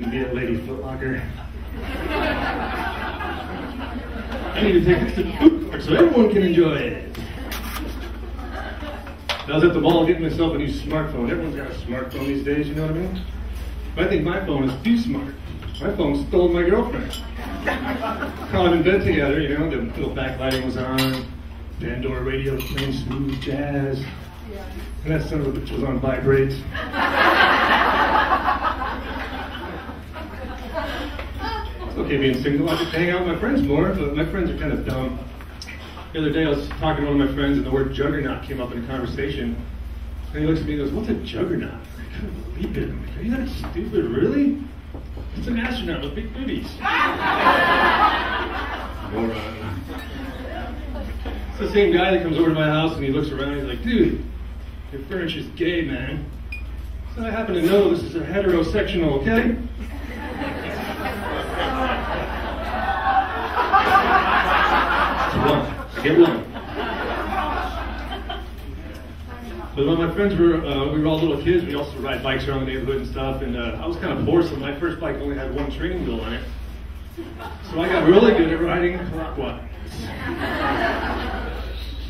and at Lady Footlocker. I need to take this to the food court so everyone can enjoy it. I was at the mall getting myself a new smartphone. Everyone's got a smartphone these days, you know what I mean? But I think my phone is too smart. My phone stole my girlfriend. Caught in bed together, you know, the little backlighting was on, Pandora radio playing smooth jazz, and that son of a bitch was on vibrate. Okay being single. I just hang out with my friends more, but my friends are kind of dumb. The other day I was talking to one of my friends and the word juggernaut came up in a conversation. And he looks at me and goes, What's a juggernaut? I couldn't believe it. I'm like, Are you that stupid? Really? It's an astronaut with big boobies. Moron. It's the same guy that comes over to my house and he looks around and he's like, Dude, your furniture's gay, man. So I happen to know this is a heterosexual, okay? But when my friends were, uh, we were all little kids, we also ride bikes around the neighborhood and stuff, and uh, I was kind of poor, so my first bike only had one training wheel on it. So I got really good at riding clockwise.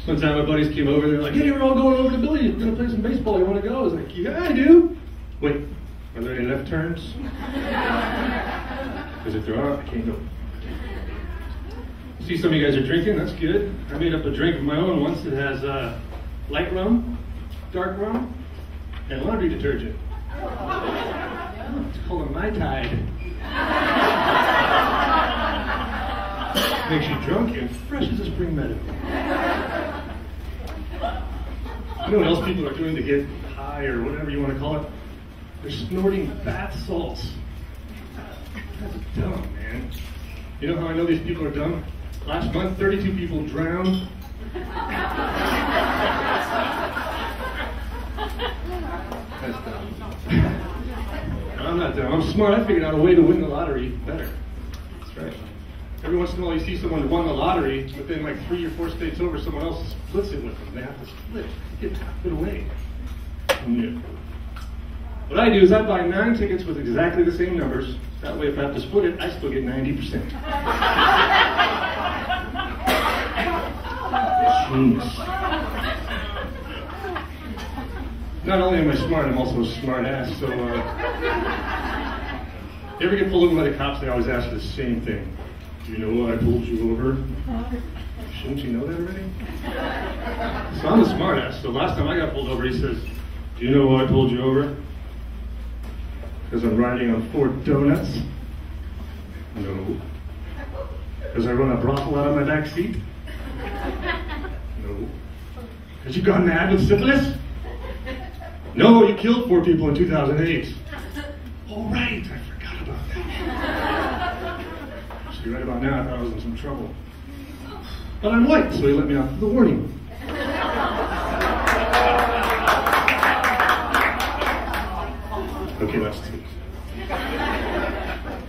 One time my buddies came over, they're like, hey, we're all going over to Billy, we're gonna play some baseball, you wanna go? I was like, yeah, I do. Wait, are there any left turns? Because if there are, I can't go. See some of you guys are drinking, that's good. I made up a drink of my own once that has uh, light rum, dark rum, and laundry detergent. It's called a Mai Tai. Makes you drunk and fresh as a spring meadow. You know what else people are doing to get high or whatever you want to call it? They're snorting bath salts. That's dumb, man. You know how I know these people are dumb? Last month, 32 people drowned. That's dumb. I'm not dumb. I'm smart. I figured out a way to win the lottery better. That's right. Every once in a while, you see someone who won the lottery, but then like three or four states over, someone else splits it with them. They have to split, get it away. Yeah. What I do is I buy nine tickets with exactly the same numbers. That way, if I have to split it, I still get 90%. Not only am I smart, I'm also a smart ass. So, uh, you ever get pulled over by the cops? They always ask the same thing. Do you know why I pulled you over? Shouldn't you know that already? So I'm a smart ass. So last time I got pulled over, he says, Do you know why I pulled you over? Because I'm riding on four donuts? No. Because I run a brothel out of my back seat? Because you got mad with syphilis? No, you killed four people in 2008. All right, I forgot about that. So right about now, I thought I was in some trouble. But I'm white, so he let me off with a warning. Okay, that's two.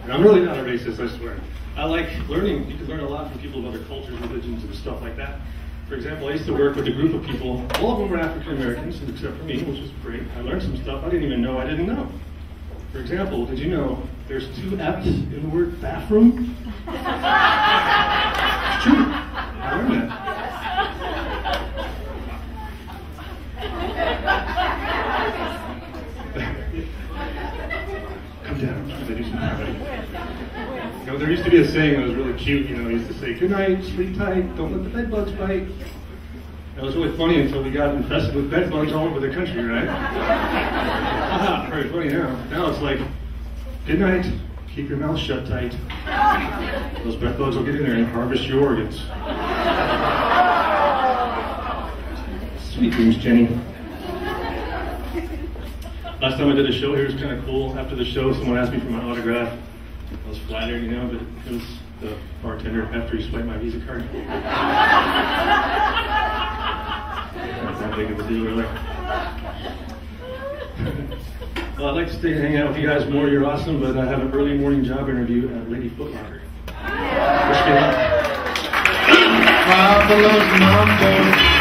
I'm really not a racist, I swear. I like learning. You can learn a lot from people of other cultures, religions, and stuff like that. For example, I used to work with a group of people. All of them were African Americans, except for me, which was great. I learned some stuff I didn't even know I didn't know. For example, did you know there's two F's in the word bathroom? It's true. I learned that. Come down, I do some comedy. You know, there used to be a saying that was really cute, you know, used to say, good night, sleep tight, don't let the bed bugs bite. That was really funny until we got infested with bed bugs all over the country, right? Very funny now. Now it's like, good night, keep your mouth shut tight. Those bed bugs will get in there and harvest your organs. Sweet dreams, Jenny. Last time I did a show here was kind of cool. After the show, someone asked me for my autograph. I was flattered, you know, but it was the bartender after he swiped my Visa card. Not that big of a deal, really. well, I'd like to stay and hang out with you guys more. You're awesome, but I have an early morning job interview at Lady Foot Locker. Wish me luck. Five mambo.